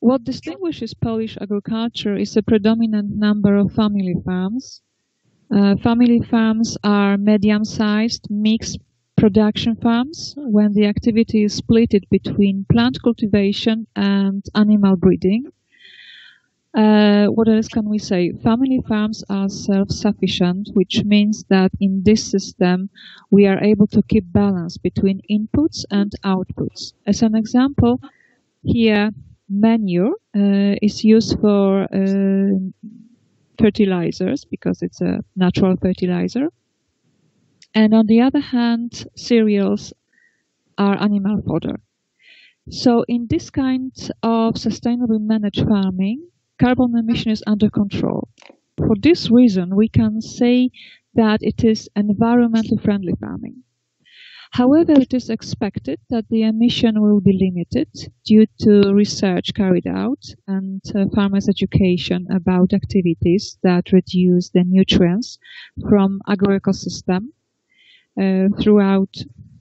What distinguishes Polish agriculture is a predominant number of family farms. Uh, family farms are medium-sized, mixed production farms when the activity is split between plant cultivation and animal breeding. Uh, what else can we say? Family farms are self-sufficient, which means that in this system we are able to keep balance between inputs and outputs. As an example, here manure uh, is used for uh, fertilizers because it's a natural fertilizer. And on the other hand, cereals are animal fodder. So in this kind of sustainably managed farming, carbon emission is under control. For this reason, we can say that it is environmentally friendly farming. However, it is expected that the emission will be limited due to research carried out and uh, farmers' education about activities that reduce the nutrients from agro-ecosystem uh, throughout,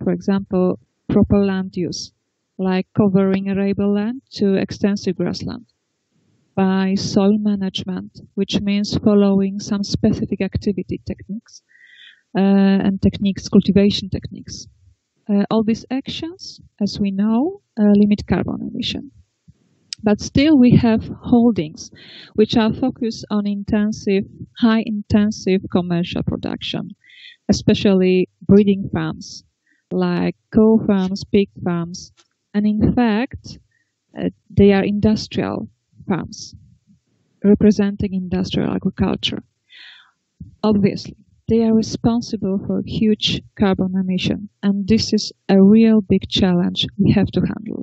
for example, proper land use, like covering arable land to extensive grassland by soil management, which means following some specific activity techniques uh, and techniques, cultivation techniques. Uh, all these actions, as we know, uh, limit carbon emission. But still we have holdings which are focused on intensive, high intensive commercial production, especially breeding farms like cow farms, pig farms, and in fact, uh, they are industrial farms representing industrial agriculture. Obviously, they are responsible for huge carbon emission, and this is a real big challenge we have to handle.